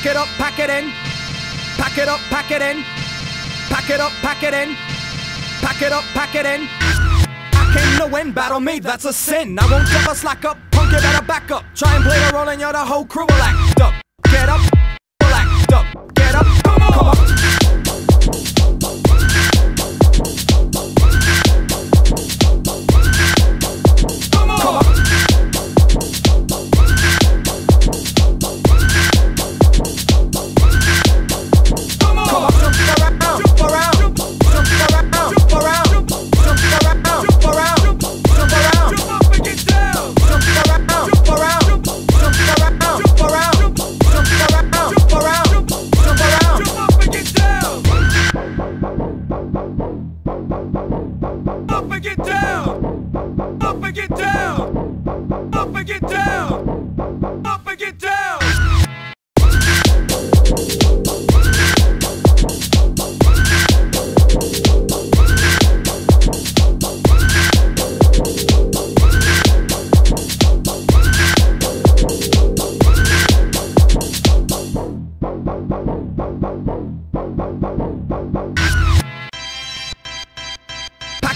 Pack it up, pack it in. Pack it up, pack it in. Pack it up, pack it in. Pack it up, pack it in. I came to win, battle me, that's a sin. I won't ever slack up, punk, you better back up. Try and play the role and you're the whole crew will act up. Get up, will act up. Get up, come on. Come on.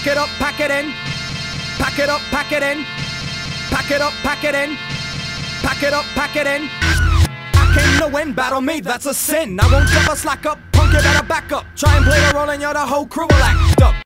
Pack it up, pack it in. Pack it up, pack it in. Pack it up, pack it in. Pack it up, pack it in. I came to win, battle me, that's a sin. I won't ever slack up, punk, you better back up. Try and play the role and you're the whole crew will act up.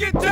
get down!